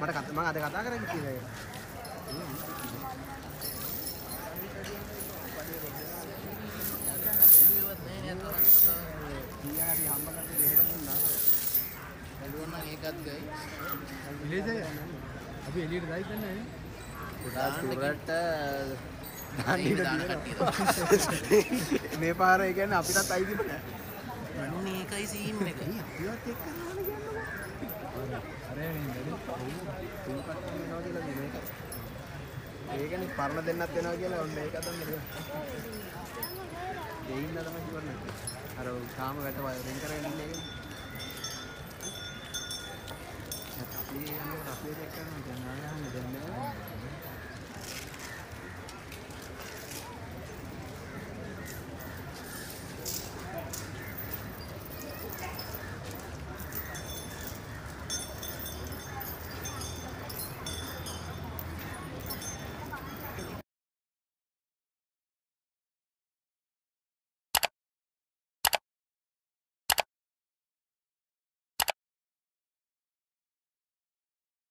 මට කත මම අද කතා කරන්නේ කියලා ඒක. ඊයාරි හම්බ කරලා දෙහෙර මුන්නා. බැලුවනම් ඒකත් ගයි. විලේජය අපි එළියට. දාන්න පුරට දාන්න දාන කට්ටිය. මේ පාර ඒ කියන්නේ අපිටත් අයිති නෑ. සීන් එක. අපිවත් එක්ක යනවා කියන්නේ. අර නේද? තුන්පත් වෙනවා කියලා මේක. ඒකනේ පරණ දෙන්නත් වෙනවා කියලා ඔන්න ඒක තමයි. ඒ ඉන්න තමයි කිව්වන්නේ. අර කාම වැට වෙන් කරගෙන ඉන්නේ ඒක. අපි යන්නේ අපේ දෙයක් කරනවා දැන් ආයහම දැන් නෑ.